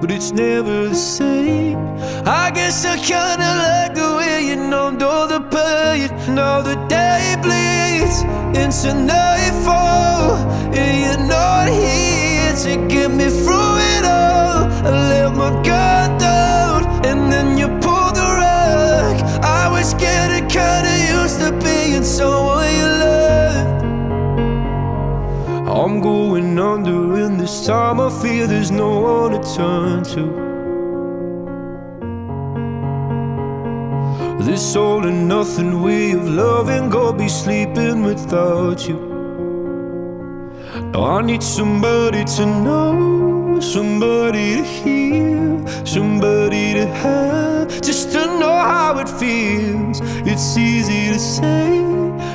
but it's never the same. I guess I kinda like the way you numbed all the pain. Now the day bleeds into nightfall, and you're not here to get me through it all. I let my guard under, and this time I feel there's no one to turn to. This all and nothing way of loving, go be sleeping without you. Now I need somebody to know, somebody to hear, somebody to have, feels. It's easy to say,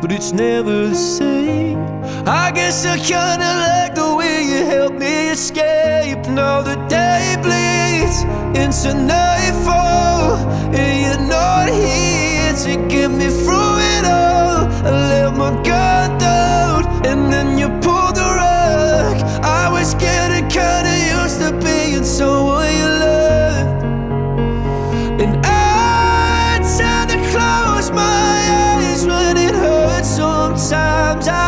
but it's never the same. I guess I kinda like the way you help me escape. Now the day bleeds into nightfall, and you're not here to get me through it all. I let my guard down, and then you pulled the rug. I was getting kinda used to being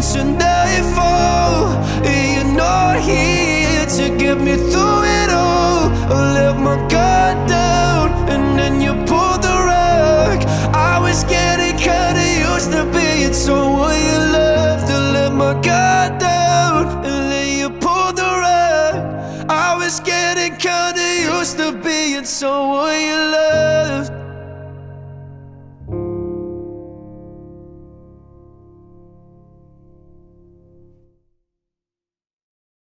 into nightfall. You're not here to get me through it all. I let my guard down, and then you pulled the rug. I was getting kinda used to being someone you loved. To let my guard down, and then you pulled the rug. I was getting kinda used to being someone you loved.